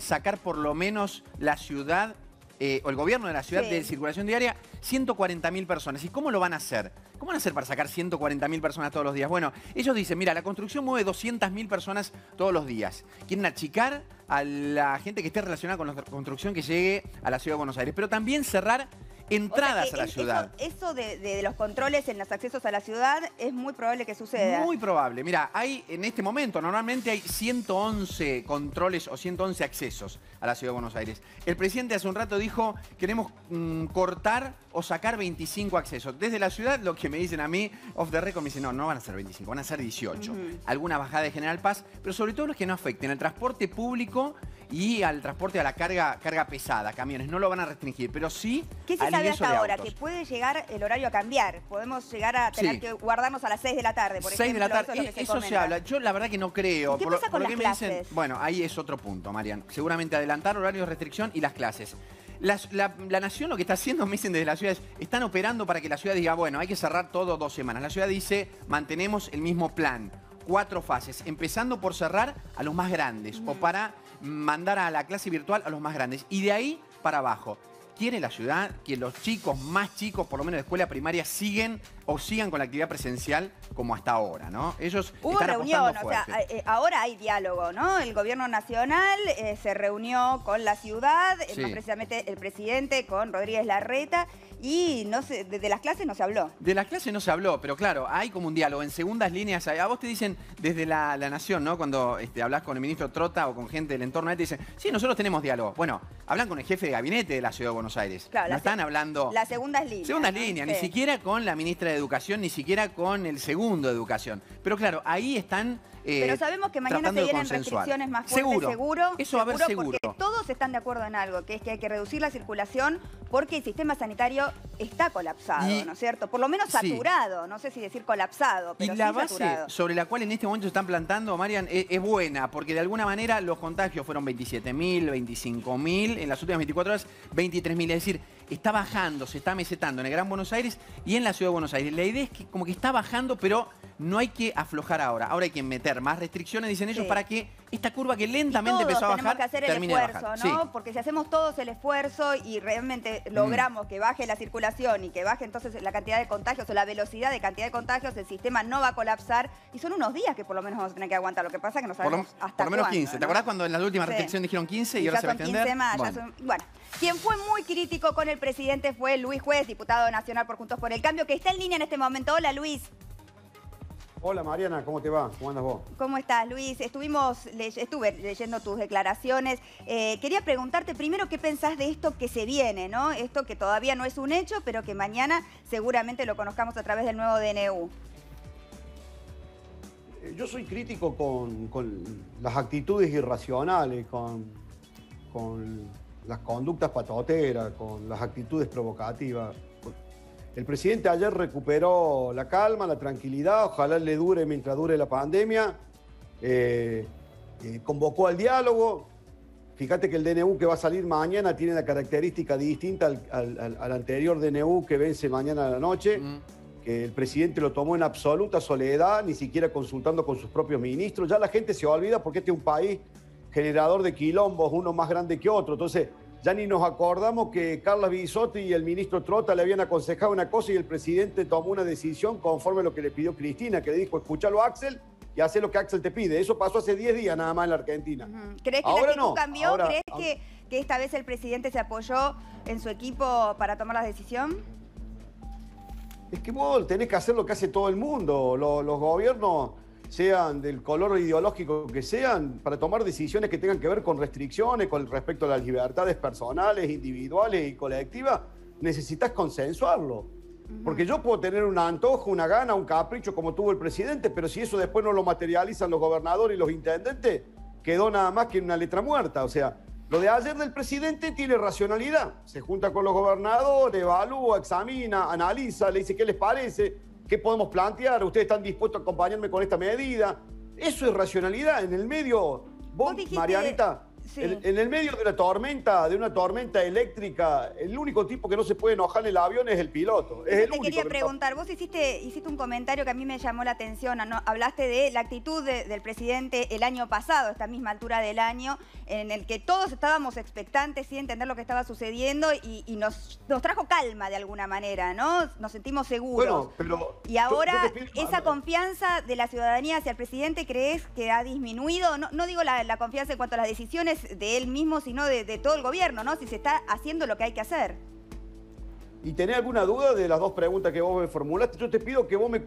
sacar por lo menos la ciudad eh, o el gobierno de la ciudad Sí. de circulación diaria 140.000 personas. ¿Y cómo lo van a hacer? ¿Cómo van a hacer para sacar 140.000 personas todos los días? Bueno, ellos dicen, mira, la construcción mueve 200.000 personas todos los días. Quieren achicar a la gente que esté relacionada con la construcción que llegue a la ciudad de Buenos Aires, pero también cerrar O sea entradas a la eso- ciudad. Eso, de, de los controles en los accesos a la ciudad es muy probable que suceda. Muy probable. Mira, hay en este momento, normalmente hay 111 controles o 111 accesos a la ciudad de Buenos Aires. El presidente hace un rato dijo, queremos mm, cortar o sacar 25 accesos. Desde la ciudad, lo que me dicen a mí, off the record, me dicen, no, no van a ser 25, van a ser 18. Ujú. Alguna bajada de General Paz, pero sobre todo los que no afecten al transporte público y al transporte a la carga, carga pesada, camiones. No lo van a restringir, pero sí ¿Qué se al sabe hasta ahora? Que puede llegar el horario a cambiar. Podemos llegar a tener Sí. que guardarnos a las 6 de la tarde, por 6 de la tarde. Eso, es se habla. Yo la verdad que no creo. ¿Y qué Por pasa por con lo las que me clases? bueno, ahí es otro punto, Marian. Seguramente adelantar horarios de restricción y las clases. Las- la, la nación lo que está haciendo, me dicen desde la ciudad, es, están operando para que la ciudad diga, bueno, hay que cerrar todo dos semanas. La ciudad dice, mantenemos el mismo plan. Cuatro fases, empezando por cerrar a los más grandes o para mandar a la clase virtual a los más grandes. Y de ahí para abajo. ¿Quiere la ciudad que los chicos más chicos, por lo menos de escuela primaria, siguen o sigan con la actividad presencial como hasta ahora, ¿no? Ellos Hubo están reunión, apostando o sea, fuerte. eh, ahora hay diálogo, ¿no? El gobierno nacional eh, se reunió con la ciudad, eh, Sí. más precisamente el presidente con Rodríguez Larreta, y no se, de, de las clases no se habló. De las clases no se habló, pero claro, hay como un diálogo. En segundas líneas, a vos te dicen desde la, la Nación, ¿no? Cuando este, hablas con el ministro Trota o con gente del entorno, él te dicen, sí, nosotros tenemos diálogo. Bueno, hablan con el jefe de gabinete de la Ciudad de Buenos Aires. Claro, no están hablando... Las segundas líneas. Segunda ¿no? línea, Sí. ni siquiera con la ministra de Educación, ni siquiera con el segundo de Educación. Pero claro, ahí están. Eh, Pero sabemos que mañana se vienen restricciones más fuertes, Seguro. seguro. Eso va a haber seguro. Porque todos están de acuerdo en algo, que es que hay que reducir la circulación porque el sistema sanitario está colapsado, Y- ¿no es cierto? Por lo menos Sí. saturado, no sé si decir colapsado, Y pero la sí base saturado. sobre la cual en este momento se están plantando, Marian, es, es buena, porque de alguna manera los contagios fueron 27.000, 25.000, en las últimas 24 horas 23.000, es decir, está bajando, se está mesetando en el Gran Buenos Aires y en la Ciudad de Buenos Aires. La idea es que como que está bajando, pero no hay que aflojar ahora. Ahora hay que meter más restricciones, dicen ellos, Sí. para que esta curva que lentamente todos empezó a tenemos bajar que hacer el esfuerzo. ¿no? Sí. Porque si hacemos todos el esfuerzo y realmente logramos que baje la circulación y que baje entonces la cantidad de contagios o la velocidad de cantidad de contagios, el sistema no va a colapsar y son unos días que por lo menos vamos a tener que aguantar. Lo que pasa es que no Por lo, sabemos hasta por lo menos cuándo, 15. ¿Te ¿no? acordás cuando en la última Sí. restricción dijeron 15 y, Y ahora se va a extender? 15 más. Bueno. son- bueno, quien fue muy crítico con el presidente fue Luis Juez, diputado nacional por Juntos por el Cambio, que está en línea en este momento. Hola Luis, Hola Mariana, ¿cómo te va? ¿Cómo andas vos? ¿cómo estás Luis? Estuvimos, le- estuve leyendo tus declaraciones. Eh, quería preguntarte primero qué pensás de esto que se viene, ¿no? Esto que todavía no es un hecho, pero que mañana seguramente lo conozcamos a través del nuevo DNU. Eh, Yo soy crítico con, con las actitudes irracionales, con, con las conductas patoteras, con las actitudes provocativas. El presidente ayer recuperó la calma, la tranquilidad, ojalá le dure mientras dure la pandemia. Eh, eh, convocó al diálogo. Fíjate que el DNU que va a salir mañana tiene una característica distinta al, al- anterior DNU que vence mañana a la noche. Mm. que el presidente lo tomó en absoluta soledad, ni siquiera consultando con sus propios ministros. Ya la gente se olvida porque este es un país generador de quilombos, uno más grande que otro. Entonces, ya ni nos acordamos que Carla Bisotti y el ministro Trota le habían aconsejado una cosa y el presidente tomó una decisión conforme a lo que le pidió Cristina, que le dijo, escúchalo Axel y hace lo que Axel te pide. Eso pasó hace 10 días nada más en la Argentina. ¿Crees que Ahora la actitud no, cambió? ahora- ¿Crees que, que esta vez el presidente se apoyó en su equipo para tomar la decisión? Es que vos tenés que hacer lo que hace todo el mundo. Lo- los gobiernos, sean del color ideológico que sean, para tomar decisiones que tengan que ver con restricciones, con respecto a las libertades personales, individuales y colectivas, necesitas consensuarlo. Porque yo puedo tener un antojo, una gana, un capricho como tuvo el presidente, pero si eso después no lo materializan los gobernadores y los intendentes, quedó nada más que una letra muerta. O sea, lo de ayer del presidente tiene racionalidad. Se junta con los gobernadores, evalúa, examina, analiza, le dice qué les parece, qué podemos plantear, ustedes están dispuestos a acompañarme con esta medida. Eso es racionalidad. En el medio, vos, dijiste- Marianita, En, el medio de una tormenta, de una tormenta eléctrica, el único tipo que no se puede enojar en el avión es el piloto. Es te quería preguntar, vos hiciste, hiciste un comentario que a mí me llamó la atención, ¿no? hablaste de la actitud del presidente el año pasado, esta misma altura del año, en el que todos estábamos expectantes sin entender lo que estaba sucediendo y, nos, nos, trajo calma de alguna manera, ¿no? Nos sentimos seguros. pero y ahora, esa confianza de la ciudadanía hacia el presidente, ¿crees que ha disminuido? No, no digo la, confianza en cuanto a las decisiones de él mismo, sino de, todo el gobierno, ¿no? Si se está haciendo lo que hay que hacer. ¿Y tenés alguna duda de las dos preguntas que vos me formulaste? Yo te pido que vos me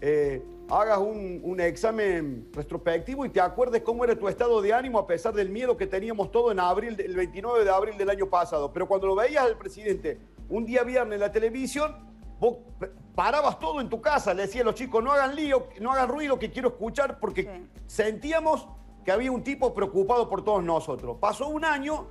eh, hagas un, examen retrospectivo y te acuerdes cómo era tu estado de ánimo a pesar del miedo que teníamos todo en abril, el 29 de abril del año pasado. Pero cuando lo veías al presidente un día viernes en la televisión, vos parabas todo en tu casa, le decías a los chicos, no hagan lío, no hagan ruido, que quiero escuchar, porque sentíamos que había un tipo preocupado por todos nosotros. Pasó un año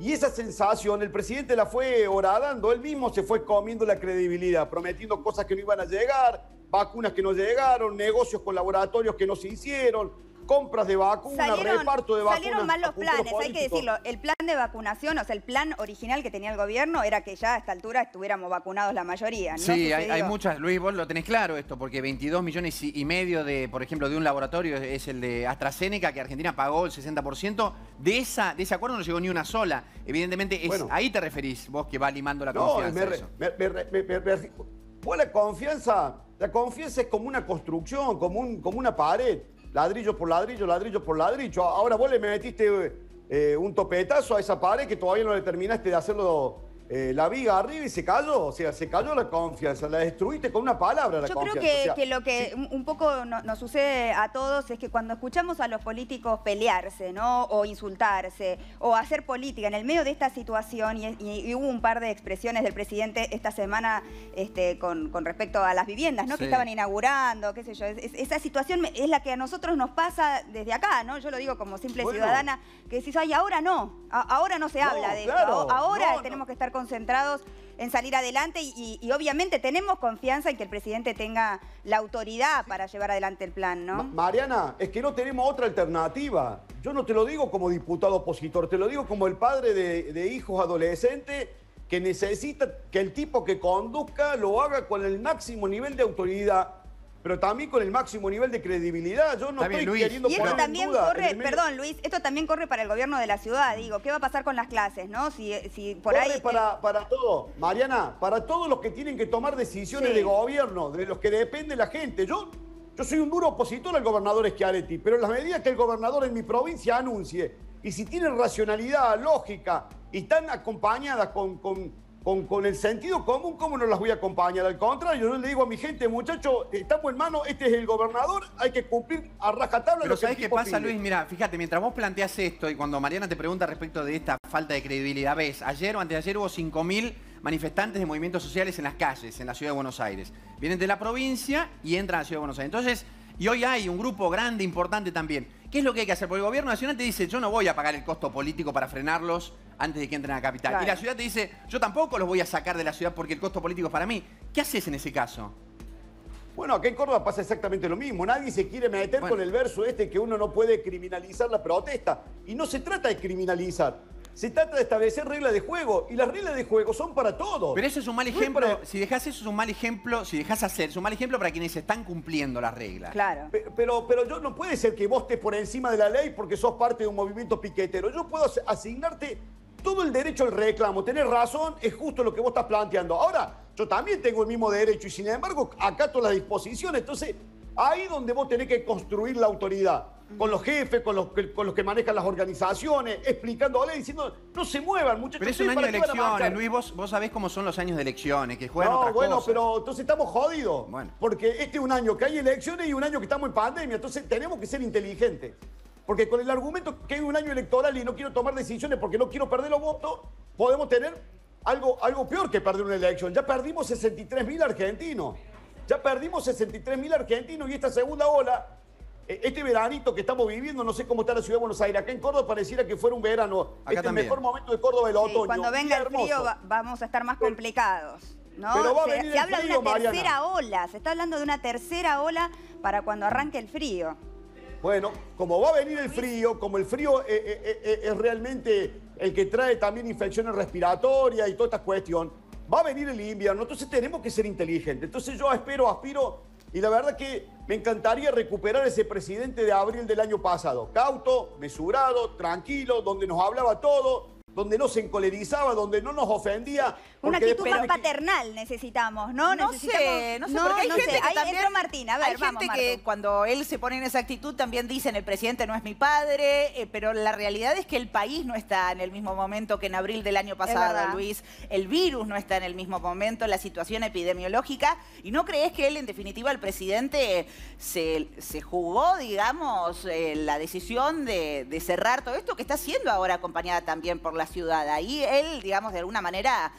y esa sensación el presidente la fue horadando, él mismo se fue comiendo la credibilidad, prometiendo cosas que no iban a llegar, vacunas que no llegaron, negocios con laboratorios que no se hicieron, compras de vacunas, reparto de vacunas. Salieron mal los planes, hay que decirlo. El plan de vacunación, o sea, el plan original que tenía el gobierno era que ya a esta altura estuviéramos vacunados la mayoría. sí, hay, muchas. Luis, vos lo tenés claro esto, porque 22 millones y medio de, por ejemplo, de un laboratorio es el de AstraZeneca, que Argentina pagó el 60%. De, esa, de ese acuerdo no llegó ni una sola. Evidentemente, es, ahí te referís vos que va limando la confianza. vos la confianza, la confianza es como una construcción, como, un, como una pared ladrillo por ladrillo, ladrillo por ladrillo. Ahora vos le metiste eh, un topetazo a esa pared que todavía no le terminaste de hacerlo eh, la viga arriba y se cayó, o sea, se cayó la confianza, la destruiste con una palabra la Yo creo que, lo que un poco nos sucede a todos es que cuando escuchamos a los políticos pelearse, ¿no? O insultarse, o hacer política en el medio de esta situación, y, hubo un par de expresiones del presidente esta semana este, con, respecto a las viviendas, ¿no? Que estaban inaugurando, qué sé yo. esa situación es la que a nosotros nos pasa desde acá, ¿no? Yo lo digo como simple ciudadana, que decís, ay, ahora no, ahora no se habla de esto, ahora tenemos que estar concentrados en salir adelante y, obviamente tenemos confianza en que el presidente tenga la autoridad para llevar adelante el plan, ¿no? Mariana, es que no tenemos otra alternativa. Yo no te lo digo como diputado opositor, te lo digo como el padre de, de hijos adolescentes que necesita que el tipo que conduzca lo haga con el máximo nivel de autoridad pero también con el máximo nivel de credibilidad. Yo no estoy queriendo Y esto también corre, perdón Luis, esto también corre para el gobierno de la ciudad, digo, ¿qué va a pasar con las clases, no? Si, si por corre ahí... para, para todo, Mariana, para todos los que tienen que tomar decisiones de gobierno, de los que depende la gente. Yo, yo soy un duro opositor al gobernador Schiaretti, pero las medidas que el gobernador en mi provincia anuncie, y si tienen racionalidad, lógica, y están acompañadas con, con con, el sentido común, ¿cómo no las voy a acompañar? Al contrario, yo le digo a mi gente, muchachos, estamos en mano, este es el gobernador, hay que cumplir a rajatabla Pero ¿sabés qué pasa, Luis? Mira, fíjate, mientras vos planteas esto y cuando Mariana te pregunta respecto de esta falta de credibilidad, ves, ayer o antes de ayer hubo 5.000 manifestantes de movimientos sociales en las calles, en la ciudad de Buenos Aires. Vienen de la provincia y entran a la ciudad de Buenos Aires. Entonces, y hoy hay un grupo grande, importante también. ¿Qué es lo que hay que hacer? Porque el gobierno nacional te dice, yo no voy a pagar el costo político para frenarlos antes de que entren a la capital. Y la ciudad te dice, yo tampoco los voy a sacar de la ciudad porque el costo político es para mí. ¿Qué haces en ese caso? Bueno, acá en Córdoba pasa exactamente lo mismo. Nadie se quiere meter con el verso este que uno no puede criminalizar la protesta. Y no se trata de criminalizar. Se trata de establecer reglas de juego y las reglas de juego son para todos. Pero eso es un mal ejemplo. Si dejas eso es un mal ejemplo, si dejas hacer, es un mal ejemplo para quienes están cumpliendo las reglas. Claro. Pero, pero, yo no puede ser que vos estés por encima de la ley porque sos parte de un movimiento piquetero. Yo puedo asignarte todo el derecho al reclamo. Tenés razón, es justo lo que vos estás planteando. Ahora, yo también tengo el mismo derecho y sin embargo acato las disposiciones. Entonces, ahí donde vos tenés que construir la autoridad con los jefes, con los, que, con los que manejan las organizaciones, explicándole, diciendo, no se muevan, muchachos. Pero es un año de elecciones, Luis, vos, vos, sabés cómo son los años de elecciones, que juegan No, bueno, pero entonces estamos jodidos. Porque este es un año que hay elecciones y un año que estamos en pandemia, entonces tenemos que ser inteligentes. Porque con el argumento que hay un año electoral y no quiero tomar decisiones porque no quiero perder los votos, podemos tener algo, algo peor que perder una elección. Ya perdimos 63 mil argentinos. Ya perdimos 63 mil argentinos y esta segunda ola eh, este veranito que estamos viviendo, no sé cómo está la ciudad de Buenos Aires, acá en Córdoba pareciera que fuera un verano. este es el mejor momento de Córdoba el otoño. Cuando venga el frío vamos a estar más complicados. ¿no? se, habla de una tercera ola, se está hablando de una tercera ola para cuando arranque el frío. Bueno, como va a venir el frío, como el frío eh, eh, eh, es realmente el que trae también infecciones respiratorias y toda esta cuestión, va a venir el invierno, entonces tenemos que ser inteligentes. Entonces yo espero, aspiro, y la verdad que me encantaría recuperar ese presidente de abril del año pasado, cauto, mesurado, tranquilo, donde nos hablaba todo, donde no se encolerizaba, donde no nos ofendía. Una actitud más paternal necesitamos, ¿no? No sé, no sé, porque hay gente que también... Martín, a ver, hay gente que cuando él se pone en esa actitud también dicen el presidente no es mi padre, eh, pero la realidad es que el país no está en el mismo momento que en abril del año pasado, Luis. El virus no está en el mismo momento, la situación epidemiológica. ¿Y no crees que él, en definitiva, el presidente, se, se jugó, digamos, eh, la decisión de, de cerrar todo esto que está siendo ahora acompañada también por la ciudad. Ahí él, digamos, de alguna manera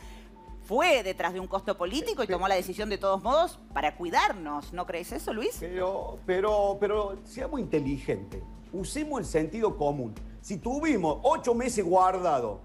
fue detrás de un costo político y tomó la decisión de todos modos para cuidarnos. ¿No crees eso, Luis? Pero, pero, pero seamos inteligentes. Usemos el sentido común. Si tuvimos ocho meses guardados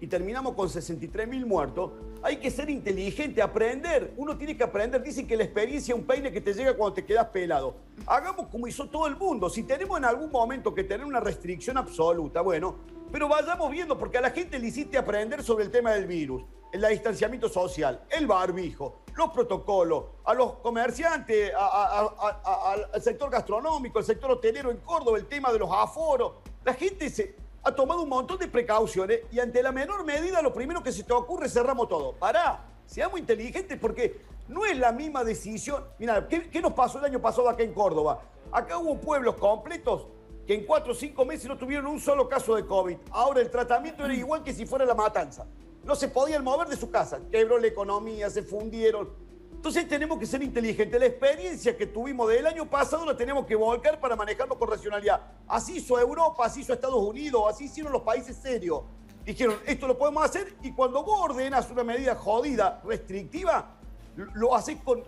y terminamos con 63 mil muertos, hay que ser inteligente, aprender. Uno tiene que aprender. Dicen que la experiencia es un peine que te llega cuando te quedas pelado. Hagamos como hizo todo el mundo. Si tenemos en algún momento que tener una restricción absoluta, bueno, pero vayamos viendo, porque a la gente le hiciste aprender sobre el tema del virus, el distanciamiento social, el barbijo, los protocolos, a los comerciantes, al sector gastronómico, al sector hotelero en Córdoba, el tema de los aforos. La gente se, ha tomado un montón de precauciones y ante la menor medida lo primero que se te ocurre cerramos todo. Pará, seamos inteligentes porque no es la misma decisión. Mira, ¿qué, ¿qué, nos pasó el año pasado acá en Córdoba? Acá hubo pueblos completos que en cuatro o cinco meses no tuvieron un solo caso de COVID. Ahora el tratamiento era igual que si fuera la matanza. No se podían mover de su casa. Quebró la economía, se fundieron. Entonces tenemos que ser inteligentes. La experiencia que tuvimos del año pasado la tenemos que volcar para manejarlo con racionalidad. Así hizo Europa, así hizo Estados Unidos, así hicieron los países serios. Dijeron, esto lo podemos hacer y cuando vos ordenas una medida jodida, restrictiva, lo haces con...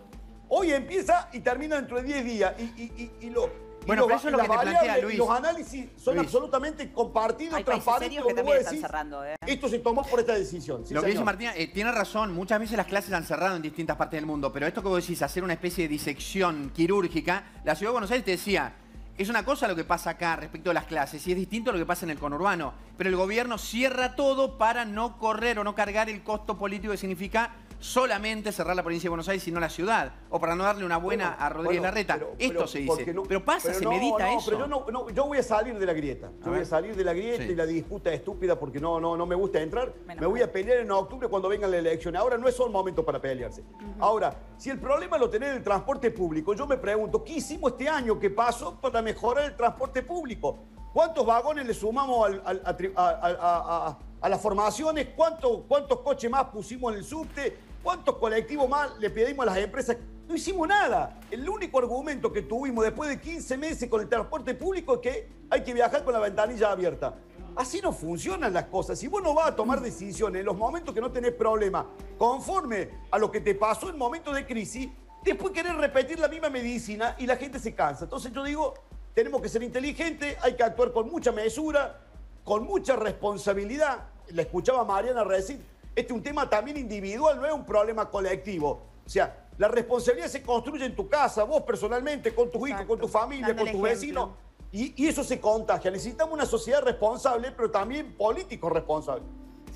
Hoy empieza y termina dentro de 10 días y, lo, bueno, pero eso es lo que te plantea Luis. Los análisis son absolutamente compartidos, transparentes. Que también están cerrando, ¿eh? Esto se tomó por esta decisión. lo que dice Martina, eh, tiene razón. Muchas veces las clases han cerrado en distintas partes del mundo, pero esto que vos decís, hacer una especie de disección quirúrgica, la Ciudad de Buenos Aires te decía, es una cosa lo que pasa acá respecto a las clases y es distinto a lo que pasa en el conurbano. Pero el gobierno cierra todo para no correr o no cargar el costo político que significa solamente cerrar la provincia de Buenos Aires y no la ciudad, o para no darle una buena a Rodríguez Larreta. Esto se dice. pero pasa, se medita eso. Pero yo, yo voy a salir de la grieta. Yo voy a salir de la grieta y la disputa estúpida porque no, no, no me gusta entrar. me voy a pelear en octubre cuando vengan las elecciones. Ahora no es el momento para pelearse. Ahora, si el problema lo tenés en el transporte público, yo me pregunto, ¿qué hicimos este año que pasó para mejorar el transporte público? ¿Cuántos vagones le sumamos a, las formaciones? ¿Cuántos, ¿Cuántos coches más pusimos en el subte? ¿Cuántos colectivos más le pedimos a las empresas? No hicimos nada. El único argumento que tuvimos después de 15 meses con el transporte público es que hay que viajar con la ventanilla abierta. Así no funcionan las cosas. Si vos no vas a tomar decisiones en los momentos que no tenés problema, conforme a lo que te pasó en momentos de crisis, después querés repetir la misma medicina y la gente se cansa. Entonces yo digo, tenemos que ser inteligentes, hay que actuar con mucha mesura, con mucha responsabilidad. La escuchaba Mariana recién este es un tema también individual, no es un problema colectivo. O sea, la responsabilidad se construye en tu casa, vos personalmente, con tus hijos, con tu familia, con tus vecinos. Y, y, eso se contagia. Necesitamos una sociedad responsable, pero también políticos responsables.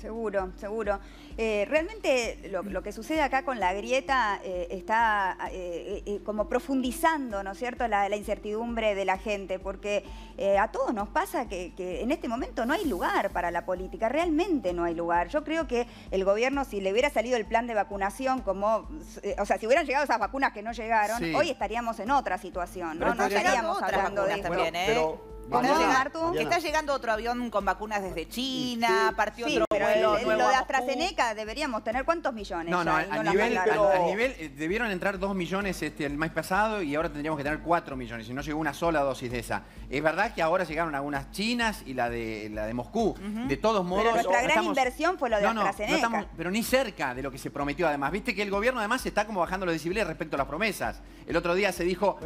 Seguro, seguro. Eh, realmente lo, que sucede acá con la grieta eh, está eh, como profundizando, ¿no es cierto?, la, incertidumbre de la gente, porque a todos nos pasa que, en este momento no hay lugar para la política, realmente no hay lugar. Yo creo que el gobierno, si le hubiera salido el plan de vacunación, como, o sea, si hubieran llegado esas vacunas que no llegaron, hoy estaríamos en otra situación, ¿no? No estaríamos hablando de esto. Está llegando otro avión con vacunas desde China, partió otro vuelo Lo de AstraZeneca deberíamos tener cuántos millones. No, no, al, nivel, nivel, eh, debieron entrar dos millones este, el mes pasado y ahora tendríamos que tener cuatro millones y no llegó una sola dosis de esa. Es verdad que ahora llegaron algunas chinas y la de la de Moscú. De todos modos. Pero nuestra gran inversión fue lo de AstraZeneca. pero ni cerca de lo que se prometió además. Viste que el gobierno además está como bajando los decibeles respecto a las promesas. El otro día se dijo,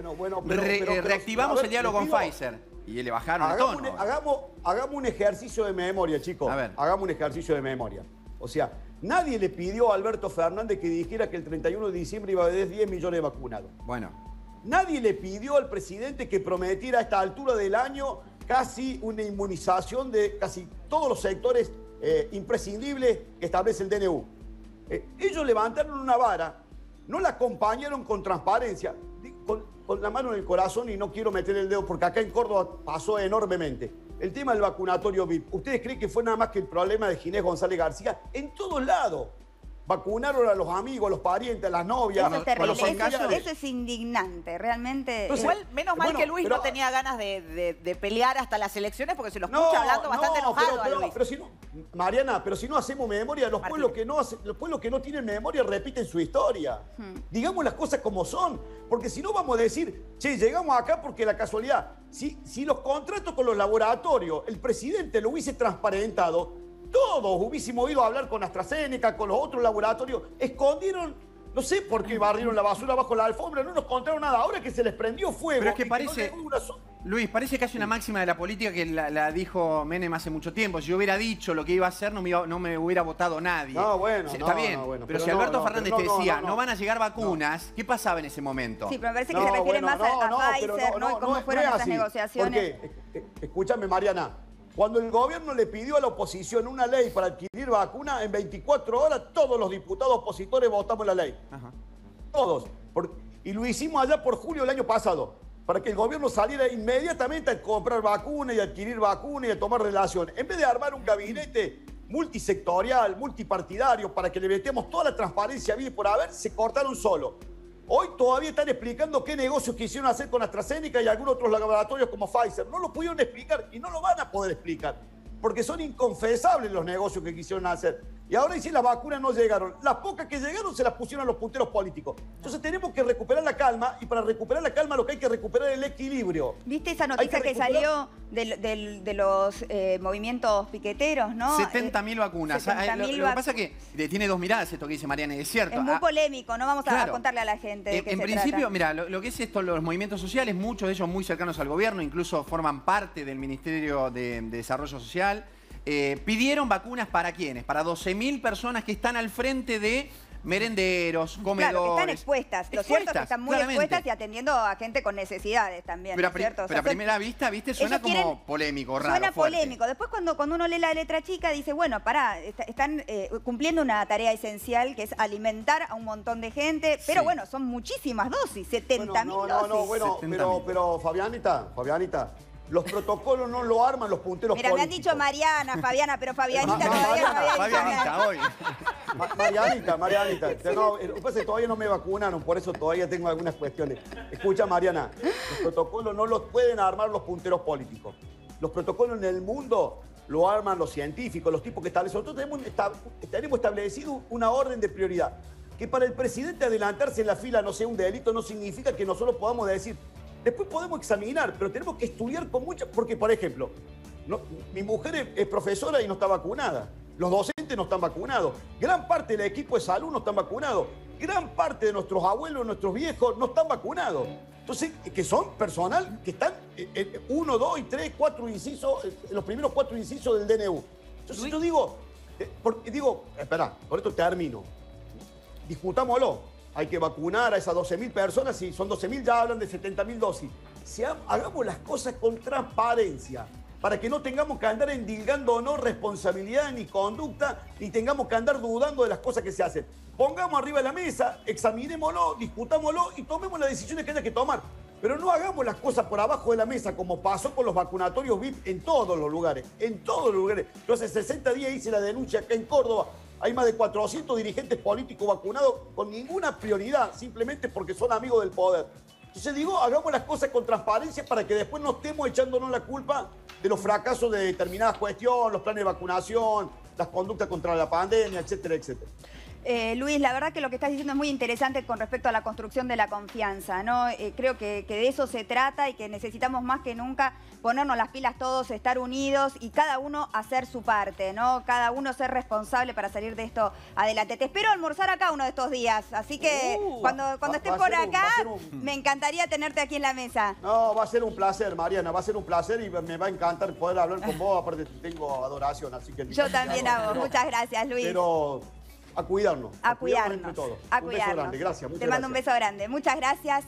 reactivamos el diálogo con Pfizer. Y le bajaron hagamos el tono. Un, hagamos, hagamos un ejercicio de memoria, chicos. A ver. Hagamos un ejercicio de memoria. O sea, nadie le pidió a Alberto Fernández que dijera que el 31 de diciembre iba a haber 10 millones de vacunados. Bueno. Nadie le pidió al presidente que prometiera a esta altura del año casi una inmunización de casi todos los sectores eh, imprescindibles que establece el DNU. Eh, ellos levantaron una vara, no la acompañaron con transparencia, con, con, la mano en el corazón y no quiero meter el dedo porque acá en Córdoba pasó enormemente. El tema del vacunatorio VIP. ¿Ustedes creen que fue nada más que el problema de Ginés González García? En todos lados vacunaron a los amigos, a los parientes, a las novias. Eso es terrible, eso, es indignante, realmente. Igual, menos mal que Luis no tenía ganas de, pelear hasta las elecciones porque se lo escucha hablando bastante enojado pero, Luis. Pero si no, Mariana, pero si no hacemos memoria, los pueblos, que no los pueblos que no tienen memoria repiten su historia. Hmm. Digamos las cosas como son, porque si no vamos a decir, che, llegamos acá porque la casualidad, si, si los contratos con los laboratorios, el presidente lo hubiese transparentado, todos hubiésemos ido a hablar con AstraZeneca, con los otros laboratorios, escondieron, no sé por qué barrieron la basura bajo la alfombra, no nos contaron nada. Ahora que se les prendió fuego. Pero es que parece. Luis, parece que hay una máxima de la política que la, dijo Menem hace mucho tiempo. Si yo hubiera dicho lo que iba a hacer, no me, no me hubiera votado nadie. No, bueno. Está bien. pero, si Alberto Fernández te decía, no, van a llegar vacunas, ¿qué pasaba en ese momento? Sí, pero me parece que se refiere más a, Pfizer, ¿no? Y cómo fueron esas negociaciones. Porque, escúchame, Mariana, cuando el gobierno le pidió a la oposición una ley para adquirir vacuna, en 24 horas todos los diputados opositores votamos la ley. Todos. y lo hicimos allá por julio del año pasado, para que el gobierno saliera inmediatamente a comprar vacunas y adquirir vacunas y a tomar relaciones. En vez de armar un gabinete multisectorial, multipartidario, para que le metemos toda la transparencia vida por haber, se cortaron solo. Hoy todavía están explicando qué negocios quisieron hacer con AstraZeneca y algunos otros laboratorios como Pfizer. No lo pudieron explicar y no lo van a poder explicar porque son inconfesables los negocios que quisieron hacer. Y ahora sí las vacunas no llegaron. Las pocas que llegaron se las pusieron a los punteros políticos. Entonces tenemos que recuperar la calma y para recuperar la calma lo que hay que recuperar es el equilibrio. ¿Viste esa noticia que, salió de, los eh, movimientos piqueteros, no? 70 mil vacunas. 70 lo, lo, que pasa es que tiene dos miradas esto que dice Mariana, es cierto. Es muy ah, polémico, no vamos a contarle a la gente. en, principio, mira, lo, que es esto, los movimientos sociales, muchos de ellos muy cercanos al gobierno, incluso forman parte del Ministerio de Desarrollo Social. Eh, pidieron vacunas para quiénes? Para 12.000 personas que están al frente de merenderos, comedores. Claro, que están expuestas. Lo cierto es que están muy expuestas y atendiendo a gente con necesidades también. Pero, a primera vista, ¿viste? Suena como polémico, raro. Suena polémico. Después, cuando, cuando uno lee la letra chica, dice, bueno, pará, están eh, cumpliendo una tarea esencial que es alimentar a un montón de gente. Pero bueno, son muchísimas dosis, 70 mil no, no, No, bueno, pero, pero Fabianita, Fabianita. Los protocolos no lo arman los punteros Mira, me han dicho Mariana, Fabiana, pero Fabianita todavía no había Fabianita, hoy. Marianita, Marianita. No, todavía no me vacunaron, por eso todavía tengo algunas cuestiones. Escucha, Mariana, los protocolos no los pueden armar los punteros políticos. Los protocolos en el mundo lo arman los científicos, los tipos que establecen. Nosotros tenemos, tenemos establecido una orden de prioridad. Que para el presidente adelantarse en la fila no sea un delito no significa que nosotros podamos decir, Después podemos examinar, pero tenemos que estudiar con mucha... Porque, por ejemplo, mi mujer es, profesora y no está vacunada. Los docentes no están vacunados. Gran parte del equipo de salud no están vacunados. Gran parte de nuestros abuelos, nuestros viejos no están vacunados. Entonces, que son personal que están en uno, dos y tres, cuatro incisos, los primeros cuatro incisos del DNU. Entonces yo digo, eh, digo, espera, por esto termino. Discutámoslo hay que vacunar a esas 12.000 personas, si son 12.000 ya hablan de 70.000 dosis. hagamos las cosas con transparencia, para que no tengamos que andar endilgando no responsabilidad ni conducta, ni tengamos que andar dudando de las cosas que se hacen. Pongamos arriba de la mesa, examinémoslo, discutámoslo y tomemos las decisiones que haya que tomar. Pero no hagamos las cosas por abajo de la mesa, como pasó con los vacunatorios VIP en todos los lugares, en todos los lugares. Yo hace 60 días hice la denuncia acá en Córdoba hay más de 400 dirigentes políticos vacunados con ninguna prioridad, simplemente porque son amigos del poder. Entonces digo, hagamos las cosas con transparencia para que después no estemos echándonos la culpa de los fracasos de determinadas cuestiones, los planes de vacunación, las conductas contra la pandemia, etcétera, etcétera. Eh, Luis, la verdad que lo que estás diciendo es muy interesante con respecto a la construcción de la confianza, ¿no? Eh, creo que, de eso se trata y que necesitamos más que nunca ponernos las pilas todos, estar unidos y cada uno hacer su parte, ¿no? Cada uno ser responsable para salir de esto adelante. Te espero almorzar acá uno de estos días, así que uh, cuando, cuando estés por acá, me encantaría tenerte aquí en la mesa. No, va a ser un placer, Mariana, va a ser un placer y me va a encantar poder hablar con vos, aparte tengo adoración, así que... Yo también a vos, muchas gracias, Luis. Pero a cuidarnos. A, cuidarnos. Entre todos. A cuidarnos. Un beso grande, gracias. Te mando un beso grande. Muchas gracias.